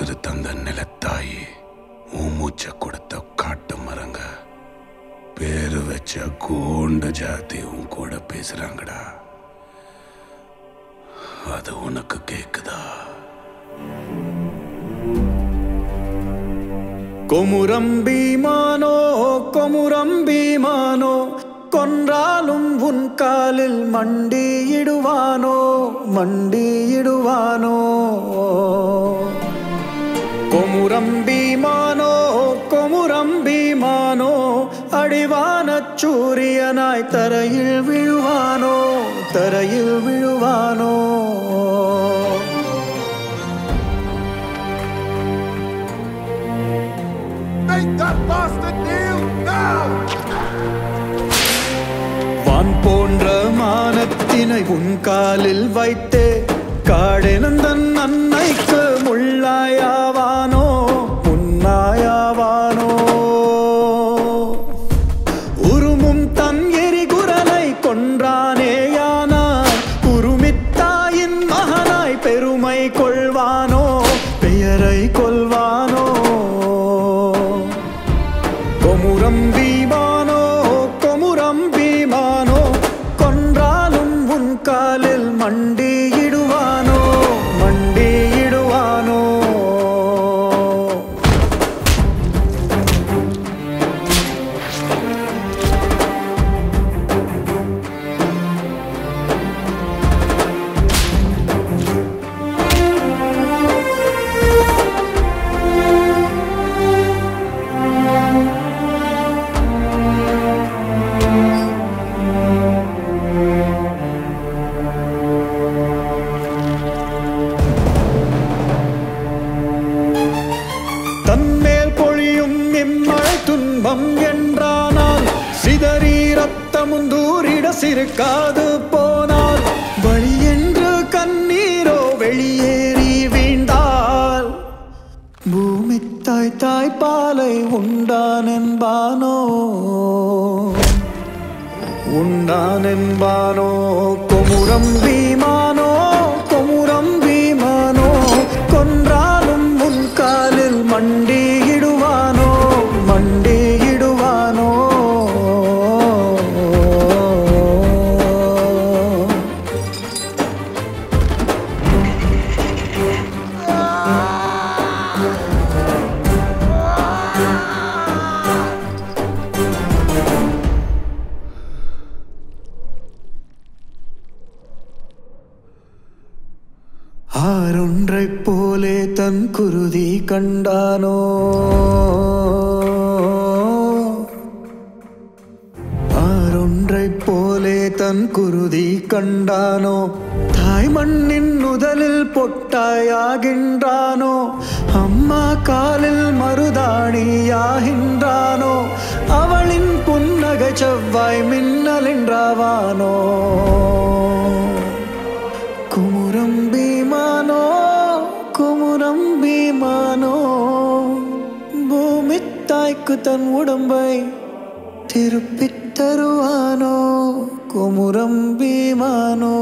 உசுறு தந்த நிலத்தாயி உன் மூச்சை கொடுத்த காட்டு மரங்க. பேரு வச்ச கூண்டு ஜாதி உன் கூட பேசுறாங்கடா. அது உனக்கு கேக்குதா? கொமுரம் பீமானோ கொமுரம் பீமானோ கொன்றாலும் உன் காலில் மண்டியிடுவானோ மண்டியிடுவானோ. கொமுரம் பீமானோ கொமுரம் பீமானோ அடிவானச் சூரியனாய் தரையில் விழுவானோ தரையில் விழுவானோ! வான் போன்ற மானத்தினை உன் காலில் வைத்தே காடெனந்தன் அன்னைக்கு முள்ளாயாவானோ தூரிட சிறுக்காது போனால் வழி என்று கண்ணீரோ வெளியேறி வீண்டால் பூமி தாய் தாய்ப்பாலை உண்டான் என்பானோ உண்டான் என்பானோ குமுரம் பீமா ஆறொன்றைப் போலே தன் குருதி கண்டானோ? ஆறொன்றைப் போலே தன் குருதி கண்டானோ? தாய் மண்ணின் முதலில் பொட்டாயாகின்றானோ? அம்மா காலில் மருதாணியாகின்றானோ? அவளின் புன்னகை செவ்வாய் மின்னலின்றாவானோ தன் உடம்பை திருப்பித் தருவானோ குமுரம் பீமானோ?